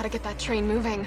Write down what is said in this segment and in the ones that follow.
Gotta get that train moving.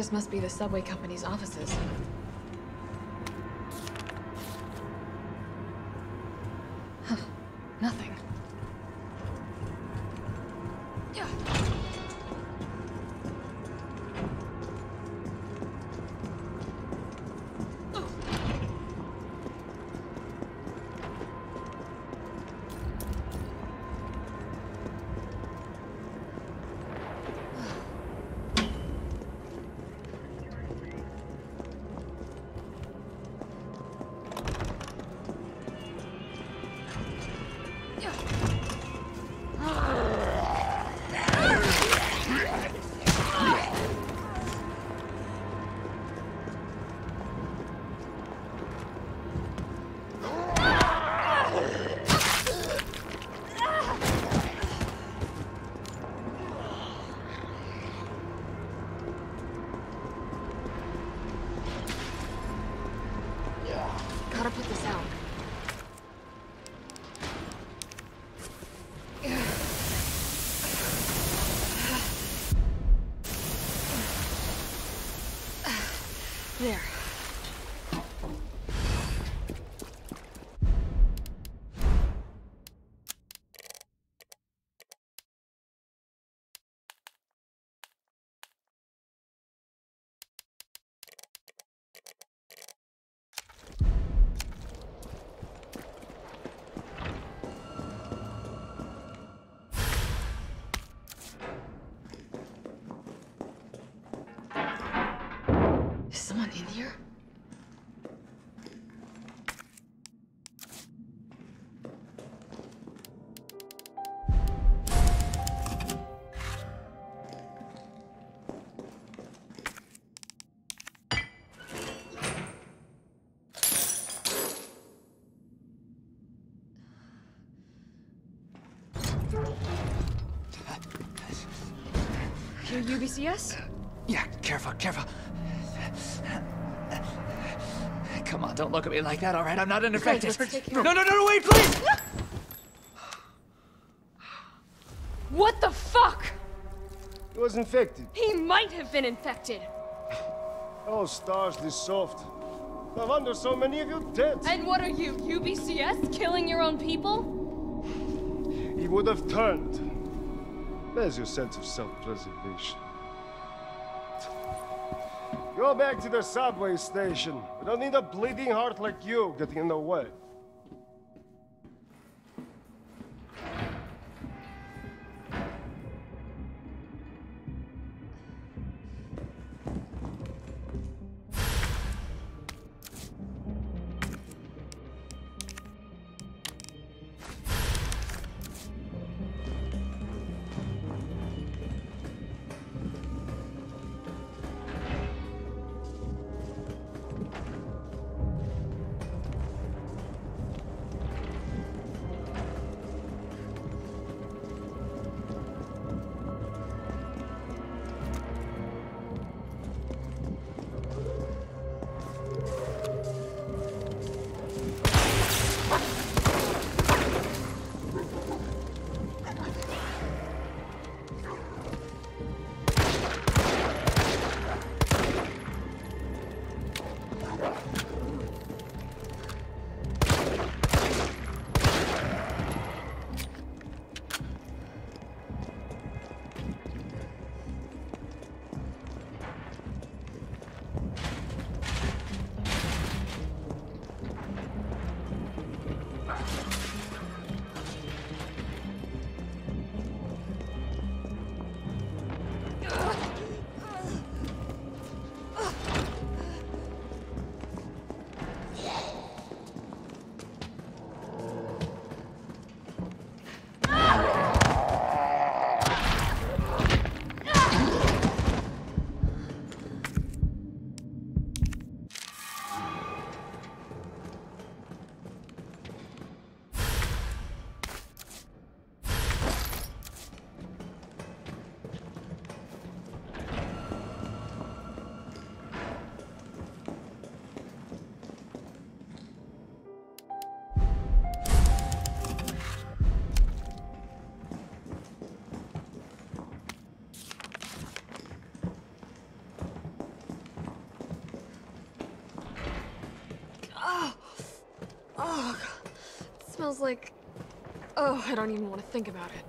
This must be the subway company's offices. Huh. Nothing. Yeah. There. Here? Your UBCS? Yeah, careful, careful. Come on, don't look at me like that, all right? I'm not an infected. let's take care no, no, no, no, wait, please! What the fuck? He was infected. He might have been infected. Oh, S.T.A.R.S., this soft. No wonder so many of you dead. And what are you, UBCS? Killing your own people? He would have turned. There's your sense of self-preservation. Go back to the subway station. We don't need a bleeding heart like you getting in the way. Like... Oh, I don't even want to think about it.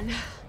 Done.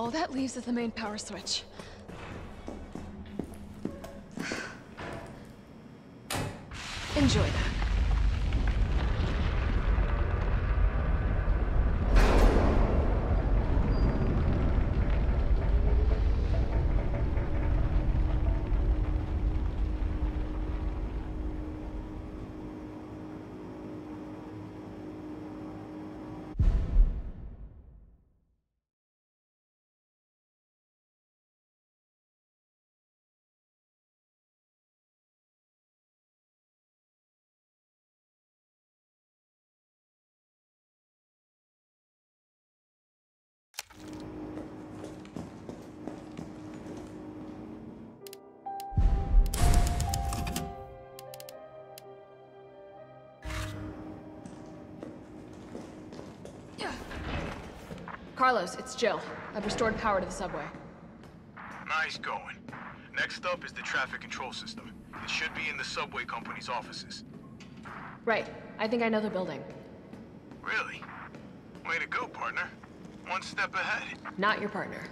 All that leaves is the main power switch. Carlos, it's Jill. I've restored power to the subway. Nice going. Next up is the traffic control system. It should be in the subway company's offices. Right. I think I know the building. Really? Way to go, partner. One step ahead. Not your partner.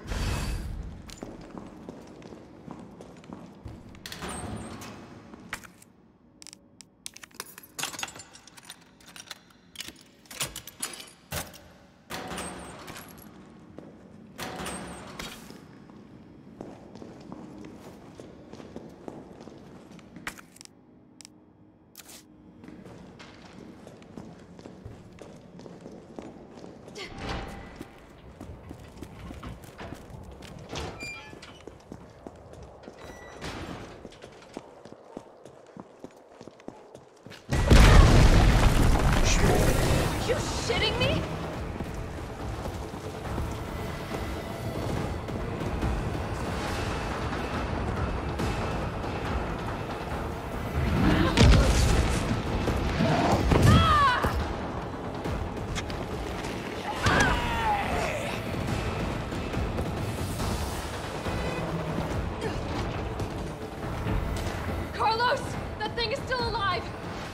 Thing is still alive!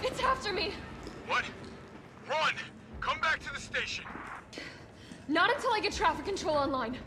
It's after me! What? Run! Come back to the station! Not until I get traffic control online.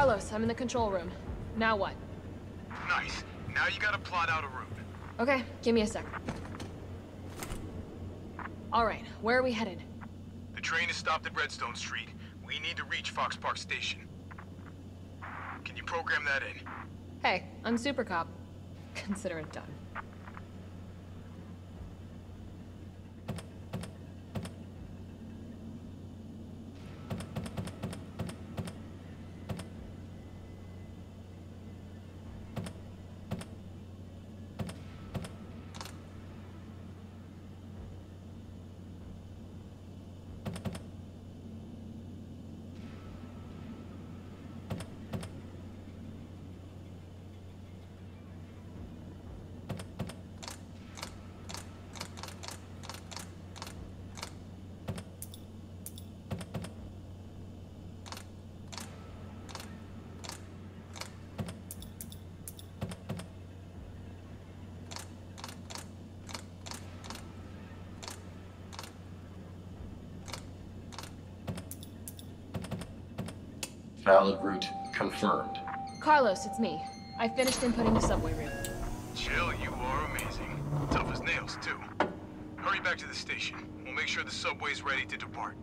Carlos, I'm in the control room. Now what? Nice. Now you gotta plot out a route. Okay, give me a sec. Alright, where are we headed? The train is stopped at Redstone Street. We need to reach Fox Park Station. Can you program that in? Hey, I'm Super Cop. Consider it done. Valid route confirmed. Carlos, it's me. I finished inputting the subway route. Jill, you are amazing. Tough as nails, too. Hurry back to the station. We'll make sure the subway's ready to depart.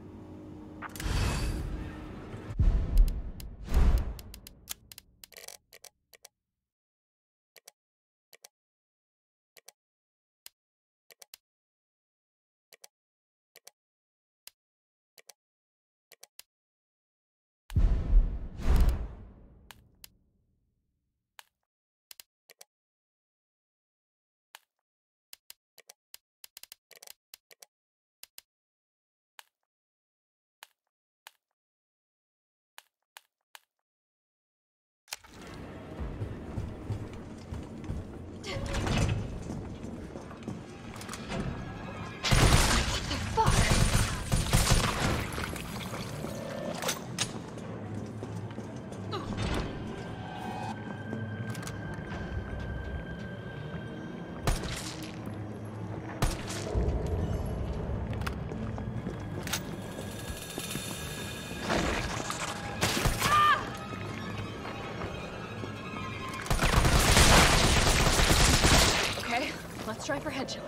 Try for headshots.